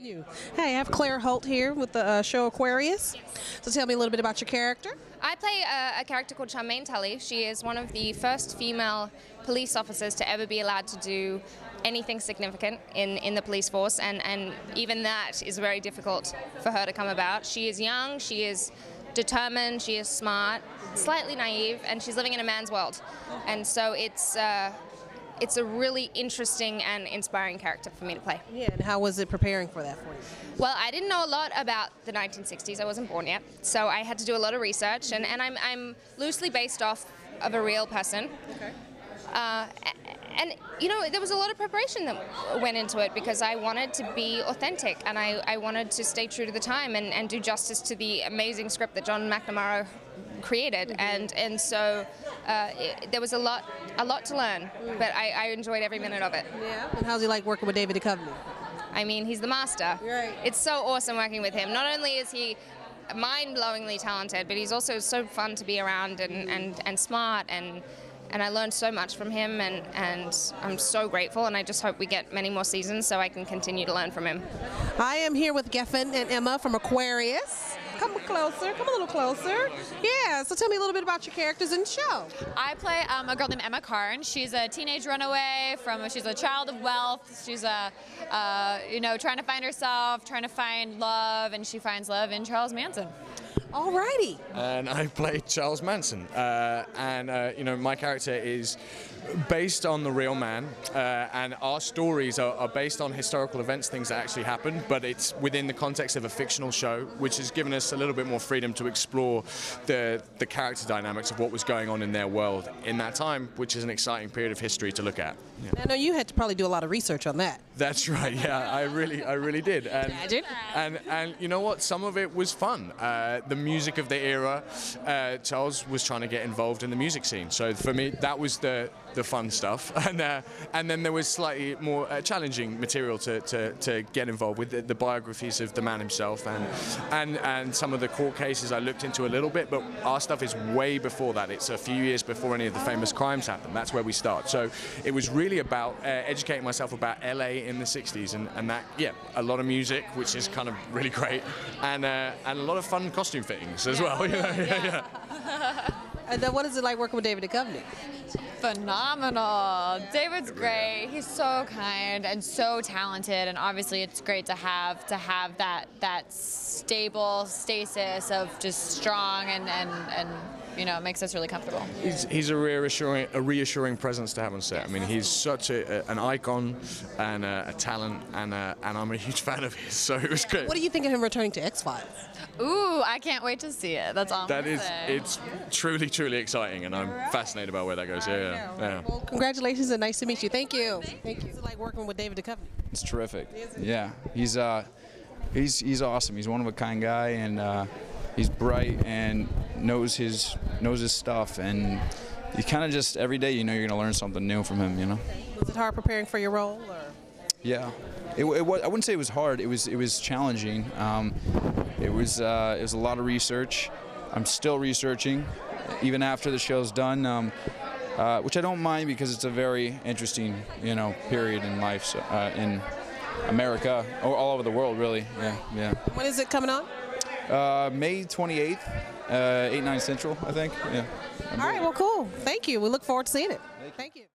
You. Hey, I have Claire Holt here with the uh, show Aquarius. So tell me a little bit about your character. I play a, a, character called Charmaine Tully. She is one of the first female police officers to ever be allowed to do anything significant in, in the police force, and, and even that is very difficult for her to come about. She is young, she is determined, she is smart, slightly naive, and she's living in a man's world. And so it's. Uh, it's a really interesting and inspiring character for me to play. Yeah, and how was it preparing for that for you? Well, I didn't know a lot about the 1960s. I wasn't born yet, so I had to do a lot of research, and, and I'm, I'm loosely based off of a real person. Okay. Uh, and you know there was a lot of preparation that went into it because I wanted to be authentic and I, I wanted to stay true to the time and, and do justice to the amazing script that John McNamara created and and so uh, it, there was a lot a lot to learn but I, I, enjoyed every minute of it yeah and how's he like working with David Duchovny I mean he's the master right. it's so awesome working with him not only is he mind-blowingly talented but he's also so fun to be around and, and, and smart and and I learned so much from him, and, and I'm so grateful. And I just hope we get many more seasons so I can continue to learn from him. I am here with Gethin and Emma from Aquarius. Come closer, come a little closer. Yeah, so tell me a little bit about your characters in the show. I play um, a girl named Emma Karn. She's a teenage runaway from, she's a child of wealth. She's a, uh, you know, trying to find herself, trying to find love, and she finds love in Charles Manson. Alrighty. And I play Charles Manson. Uh, and, uh, you know, my character is based on the real man, uh, and our stories are, are, based on historical events, things that actually happened, but it's within the context of a fictional show, which has given us a little bit more freedom to explore the, the character dynamics of what was going on in their world in that time, which is an exciting period of history to look at. Yeah. I know you had to probably do a lot of research on that. That's right. Yeah, I really, I really did. And, Imagine. And and you know what? Some of it was fun. Uh, the music of the era. Uh, Charles was trying to get involved in the music scene, so for me, that was the the fun stuff, and uh, and then there was slightly more uh, challenging material to, to, to get involved with the, the, biographies of the man himself and and and some of the court cases I looked into a little bit, but our stuff is way before that. It's a few years before any of the famous crimes happened. That's where we start. So it was really about uh, educating myself about LA in the 60s, and, and that yeah, a lot of music, which is kind of really great, and uh, and a lot of fun costume fittings as well. You know? yeah. yeah. and then what is it like working with David Duchovny? Phenomenal. David's great. He's so kind and so talented, and obviously it's great to have to have that that stable stasis of just strong and and and you know, it makes us really comfortable. He's, he's a reassuring a reassuring presence to have on set. I mean, he's such a, a, an icon and a, a talent, and a, and I'm a huge fan of his. So it was great. What do you think of him returning to X Files? Ooh, I can't wait to see it. That's all. That is, it's truly, truly exciting, and I'm right. fascinated about where that goes. Yeah, yeah, yeah. Well, congratulations and nice to meet you. Thank you. Thank you. It's like working with David Duchovny. It's terrific. Yeah, he's uh, he's he's awesome. He's one of a kind guy, and uh, he's bright and knows his knows his stuff and you kind of just every day you know you're gonna learn something new from him you know was it hard preparing for your role or yeah it, it was, I wouldn't say it was hard it was it was challenging um, it was uh, it was a lot of research I'm still researching even after the show's done um, uh, which I don't mind because it's a very interesting you know period in life so, uh, in America or all over the world really yeah yeah when is it coming on uh, May 28th, uh, 8, 9 Central, I think. Yeah. All right, well, cool. Thank you. We look forward to seeing it. Thank you.